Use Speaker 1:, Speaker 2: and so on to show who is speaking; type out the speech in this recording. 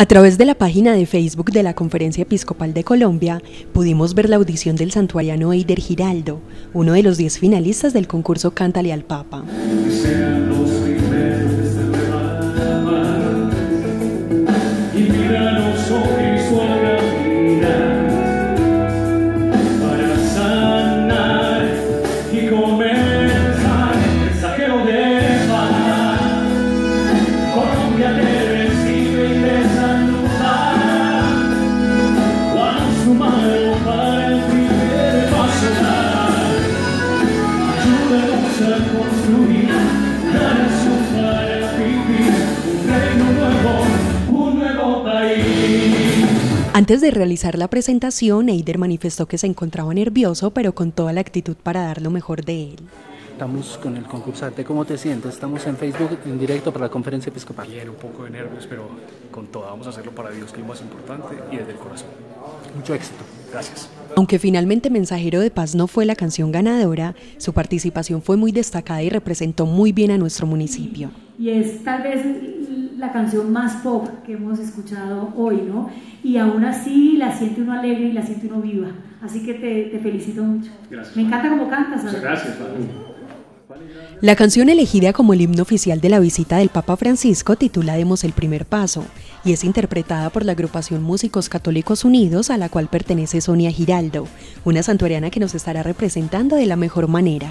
Speaker 1: A través de la página de Facebook de la Conferencia Episcopal de Colombia, pudimos ver la audición del santuariano Eider Giraldo, uno de los diez finalistas del concurso Cántale al Papa. Antes de realizar la presentación, Eider manifestó que se encontraba nervioso, pero con toda la actitud para dar lo mejor de él.
Speaker 2: Estamos con el concursante. ¿Cómo te sientes? Estamos en Facebook en directo para la conferencia episcopal.
Speaker 3: Bien, un poco de nervios, pero con todo vamos a hacerlo para Dios, que es lo más importante, y desde el corazón.
Speaker 2: Mucho éxito.
Speaker 3: Gracias.
Speaker 1: Aunque finalmente Mensajero de Paz no fue la canción ganadora, su participación fue muy destacada y representó muy bien a nuestro municipio.
Speaker 4: Y es tal vez la canción más pop que hemos escuchado hoy, ¿no? Y aún así la siente uno alegre y la siente uno viva. Así que te, felicito mucho.
Speaker 3: Gracias.
Speaker 4: Me encanta cómo cantas.
Speaker 3: Muchas gracias.
Speaker 1: La canción elegida como el himno oficial de la visita del Papa Francisco titula Demos el primer paso y es interpretada por la agrupación Músicos Católicos Unidos a la cual pertenece Sonia Giraldo, una santuariana que nos estará representando de la mejor manera.